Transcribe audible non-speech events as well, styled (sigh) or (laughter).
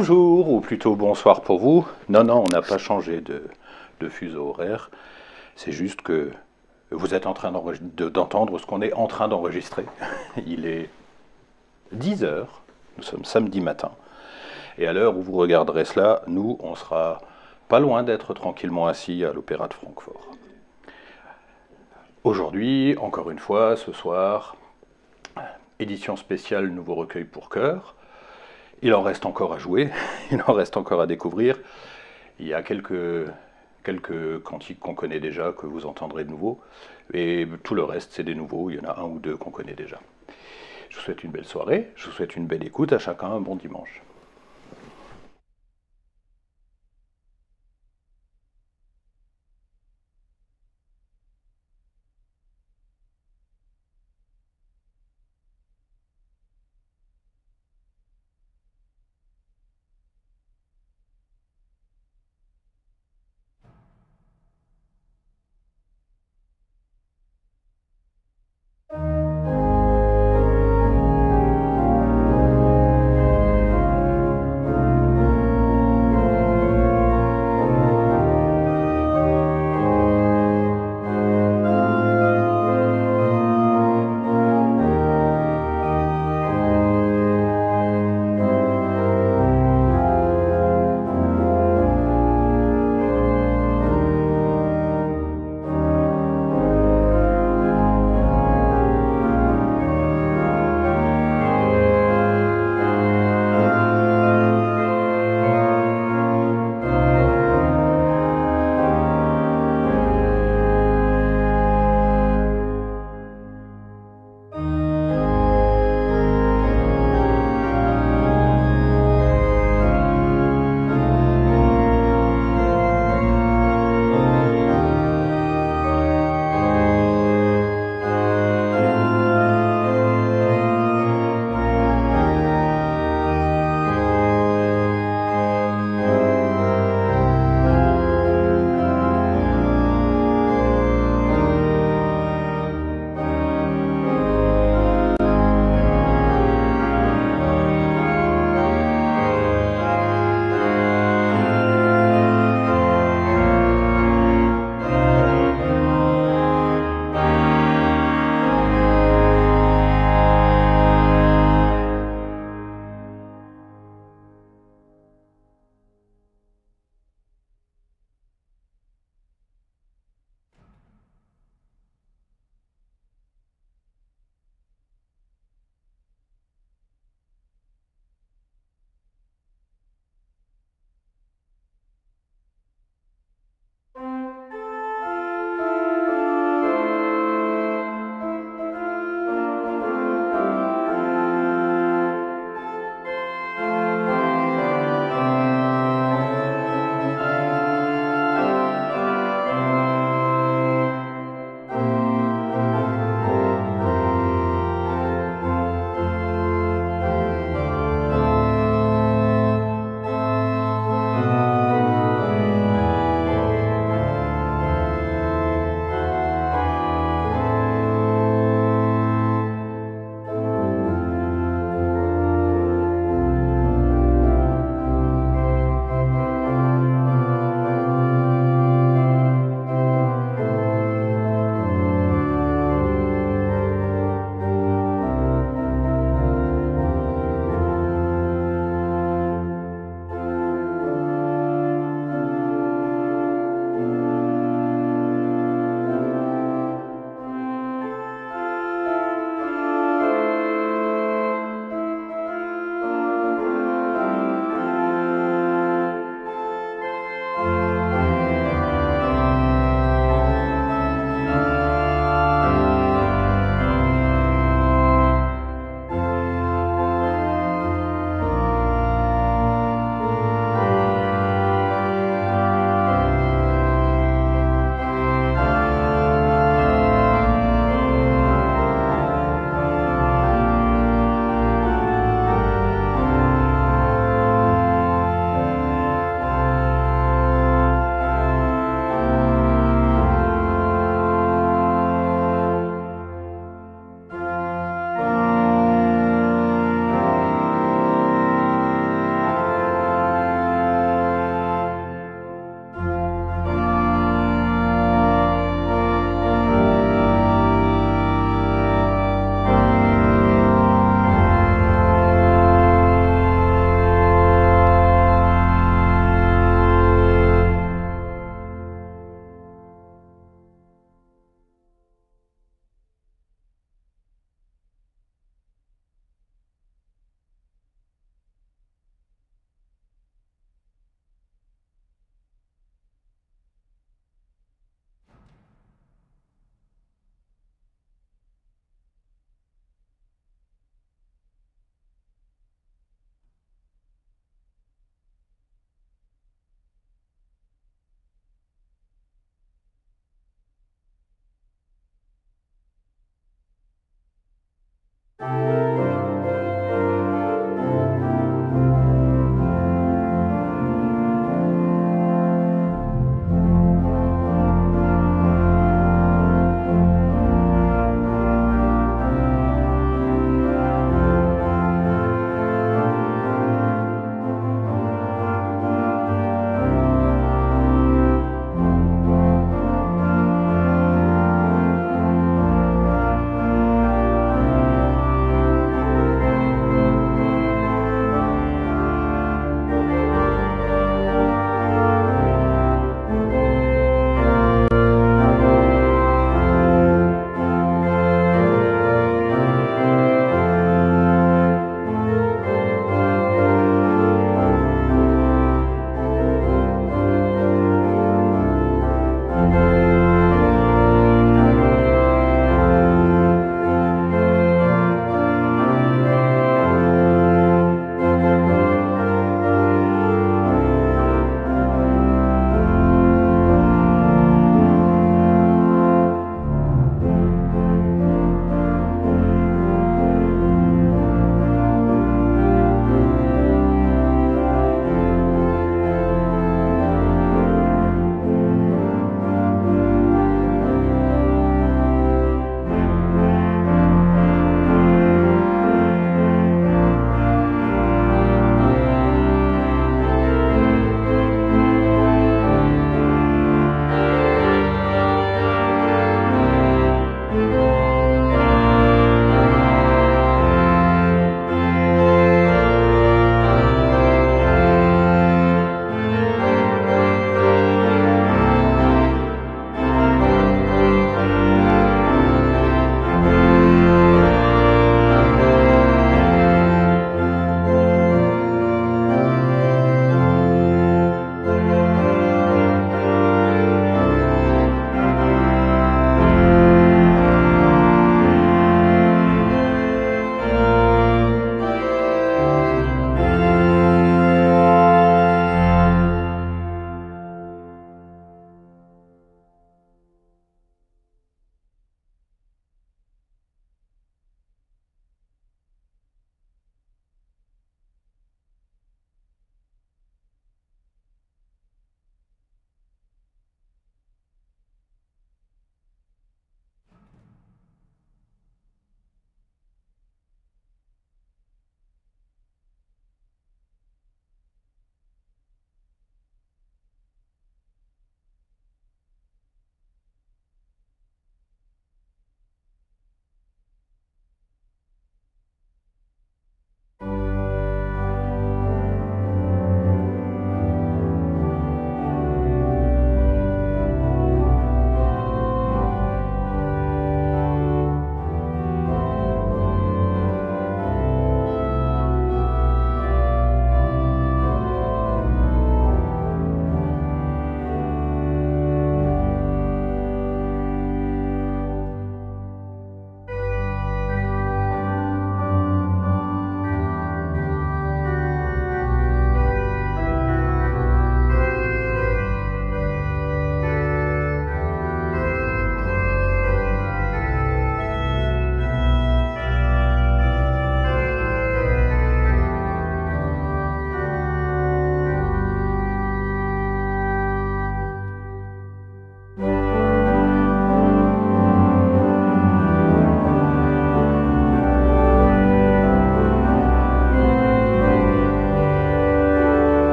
Bonjour, ou plutôt bonsoir pour vous. Non, non, on n'a pas changé de, fuseau horaire. C'est juste que vous êtes en train d'entendre ce qu'on est en train d'enregistrer. (laughs) Il est 10 heures, nous sommes samedi matin. Et à l'heure où vous regarderez cela, nous, on sera pas loin d'être tranquillement assis à l'Opéra de Francfort. Aujourd'hui, encore une fois, ce soir, édition spéciale Nouveau recueil pour chœur. Il en reste encore à jouer, (laughs) il en reste encore à découvrir. Il y a quelques, quelques cantiques qu'on connaît déjà, que vous entendrez de nouveau. Et tout le reste, c'est des nouveaux. Il y en a un ou deux qu'on connaît déjà. Je vous souhaite une belle soirée, je vous souhaite une belle écoute, à chacun un bon dimanche.